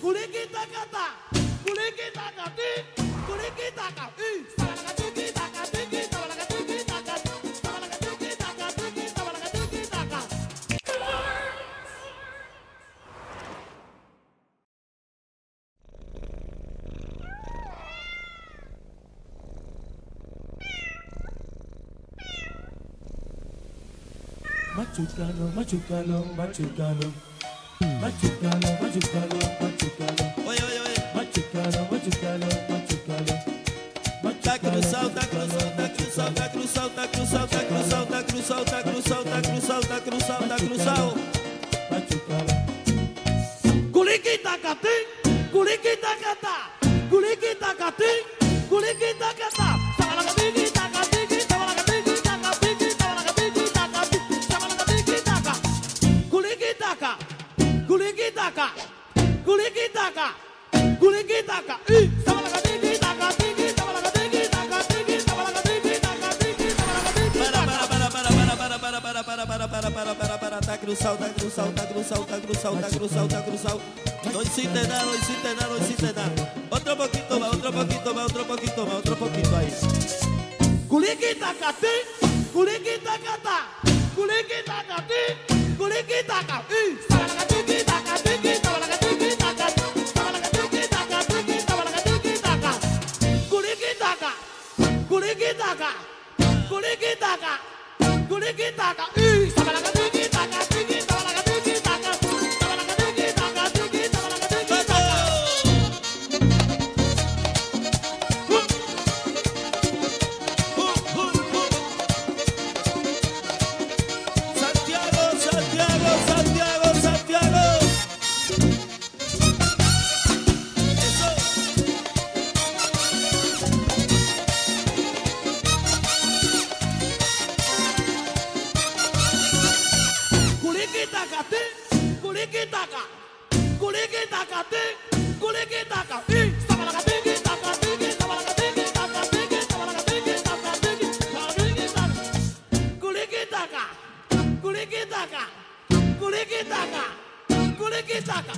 Kuliki takata, kuliki takati, kuliki takati. Machucano, Machucano, Machucano. Guliquita que tá, guliquita que tá, guliquita que tá, guliquita que tá, culiquitaca, culiquitaca, y sabalacatiquitaca, tiquitaca, tiquitaca, tiquitaca, tiquitaca, tiquitaca, Para, para, para, para, para, para, para, para, para, para, para, para, tá cruzal, tá cruzal, tá cruzal, tá cruzal, tá cruzal, tá cruzal. No hiciste nada, no hiciste nada, no hiciste nada. Otro poquito más, otro poquito más, otro poquito más, otro poquito ahí. Culiquitacati, culiquitacata, culiquitacati, culiquitaca, y sabalacatiquitaca, kita ka, guli kita ka, guli kita ka. Kulikitaka, kulikitaka, kulikitaka, kulikitaka, kulikitaka, kulikitaka,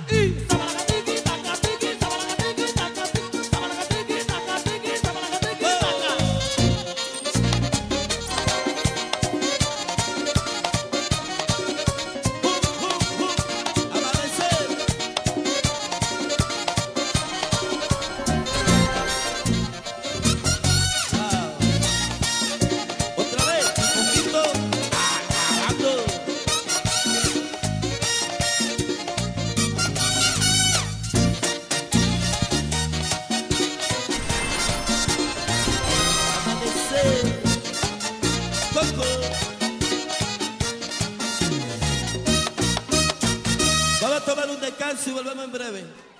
Vamos a tomar un descanso y volvemos en breve.